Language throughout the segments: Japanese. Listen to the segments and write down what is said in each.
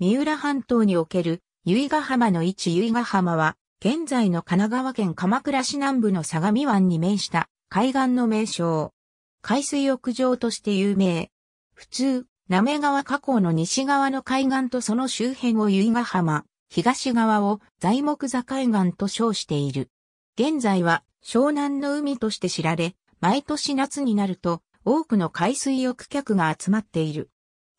三浦半島における由比ヶ浜の位置由比ヶ浜は、現在の神奈川県鎌倉市南部の相模湾に面した海岸の名称。海水浴場として有名。普通、滑川河口の西側の海岸とその周辺を由比ヶ浜、東側を材木座海岸と称している。現在は湘南の海として知られ、毎年夏になると多くの海水浴客が集まっている。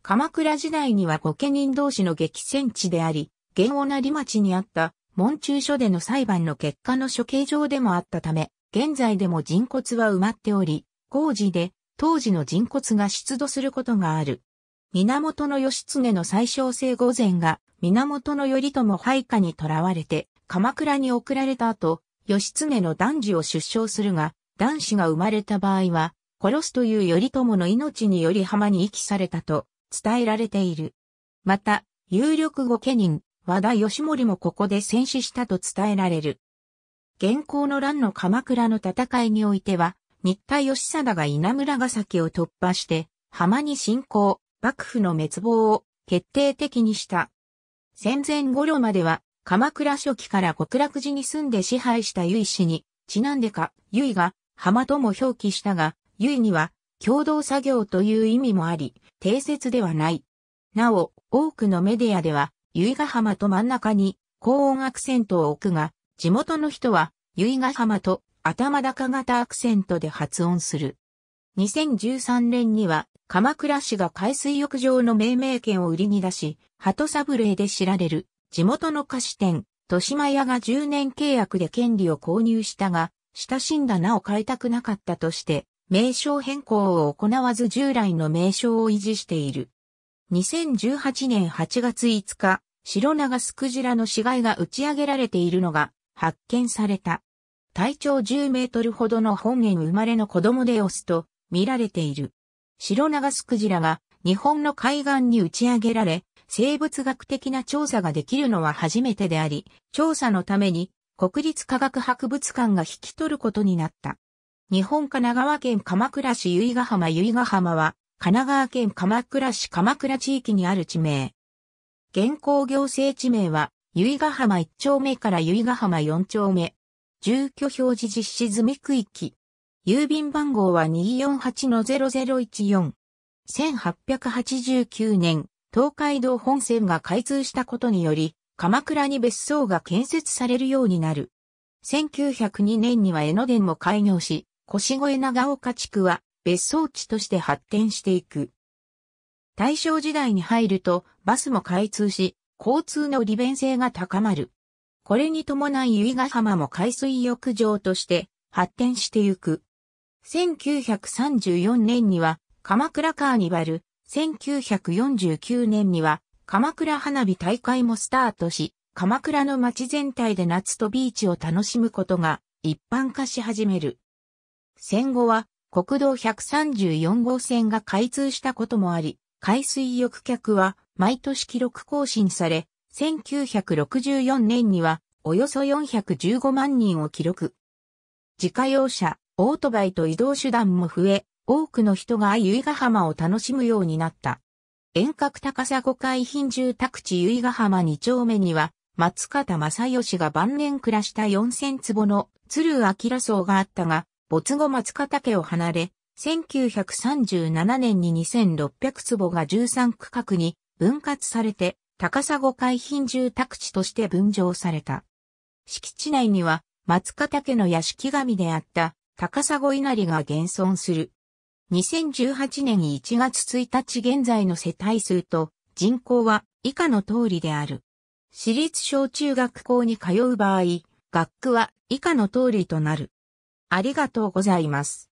鎌倉時代には御家人同士の激戦地であり、現尾成町にあった門中所での裁判の結果の処刑場でもあったため、現在でも人骨は埋まっており、工事で当時の人骨が出土することがある。源義経の最小生御前が源頼朝配下に囚われて鎌倉に送られた後、義経の男児を出生するが、男子が生まれた場合は、殺すという頼朝の命により浜に遺棄されたと伝えられている。また、有力御家人、和田義盛もここで戦死したと伝えられる。現行の乱の鎌倉の戦いにおいては、新田義貞が稲村ヶ崎を突破して、浜に侵攻、幕府の滅亡を決定的にした。戦前頃までは、鎌倉初期から極楽寺に住んで支配した由緒氏に、ちなんでか、由緒が浜とも表記したが、由緒には共同作業という意味もあり、定説ではない。なお、多くのメディアでは、由比ヶ浜と真ん中に高音アクセントを置くが、地元の人は、由比ヶ浜と頭高型アクセントで発音する。2013年には、鎌倉市が海水浴場の命名権を売りに出し、鳩サブレーで知られる、地元の菓子店、豊島屋が10年契約で権利を購入したが、親しんだ名を変えたくなかったとして、名称変更を行わず従来の名称を維持している。2018年8月5日、白長スクジラの死骸が打ち上げられているのが発見された。体長10メートルほどの本園生まれの子供でオスと見られている。白長スクジラが日本の海岸に打ち上げられ、生物学的な調査ができるのは初めてであり、調査のために国立科学博物館が引き取ることになった。日本神奈川県鎌倉市由比ヶ浜由比ヶ浜は、神奈川県鎌倉市鎌倉地域にある地名。現行行政地名は、由比ヶ浜1丁目から由比ヶ浜4丁目。住居表示実施済み区域。郵便番号は248-0014。1889年、東海道本線が開通したことにより、鎌倉に別荘が建設されるようになる。1902年には江ノ電も開業し、腰越長岡地区は別荘地として発展していく。大正時代に入るとバスも開通し、交通の利便性が高まる。これに伴い由比ヶ浜も海水浴場として発展してゆく。1934年には鎌倉カーニバル、1949年には鎌倉花火大会もスタートし、鎌倉の街全体で夏とビーチを楽しむことが一般化し始める。戦後は国道134号線が開通したこともあり、海水浴客は毎年記録更新され、1964年にはおよそ415万人を記録。自家用車、オートバイと移動手段も増え、多くの人が由比ヶ浜を楽しむようになった。遠隔高さ5階品住宅地由比ヶ浜2丁目には、松方正義が晩年暮らした4000坪の鶴明荘があったが、没後松方家を離れ、1937年に2600坪が13区画に分割されて、高砂海浜住宅地として分譲された。敷地内には松方家の屋敷神であった高砂稲荷が現存する。2018年1月1日現在の世帯数と人口は以下の通りである。私立小中学校に通う場合、学区は以下の通りとなる。ありがとうございます。